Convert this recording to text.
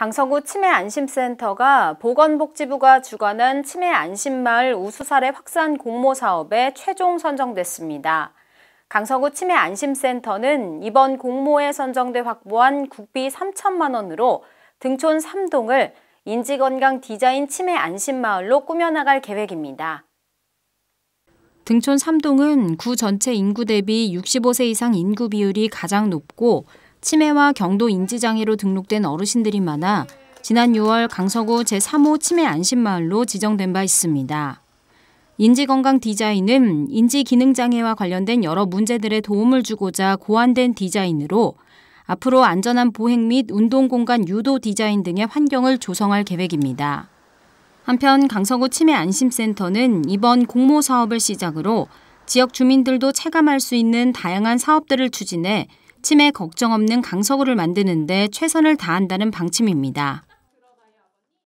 강서구 치매안심센터가 보건복지부가 주관한 치매안심마을 우수사례 확산 공모 사업에 최종 선정됐습니다. 강서구 치매안심센터는 이번 공모에 선정돼 확보한 국비 3천만 원으로 등촌 3동을 인지건강 디자인 치매안심마을로 꾸며나갈 계획입니다. 등촌 3동은 구 전체 인구 대비 65세 이상 인구 비율이 가장 높고 치매와 경도 인지장애로 등록된 어르신들이 많아 지난 6월 강서구 제3호 치매 안심마을로 지정된 바 있습니다. 인지건강 디자인은 인지기능장애와 관련된 여러 문제들에 도움을 주고자 고안된 디자인으로 앞으로 안전한 보행 및 운동공간 유도 디자인 등의 환경을 조성할 계획입니다. 한편 강서구 치매 안심센터는 이번 공모 사업을 시작으로 지역 주민들도 체감할 수 있는 다양한 사업들을 추진해 치매 걱정 없는 강서구를 만드는데 최선을 다한다는 방침입니다.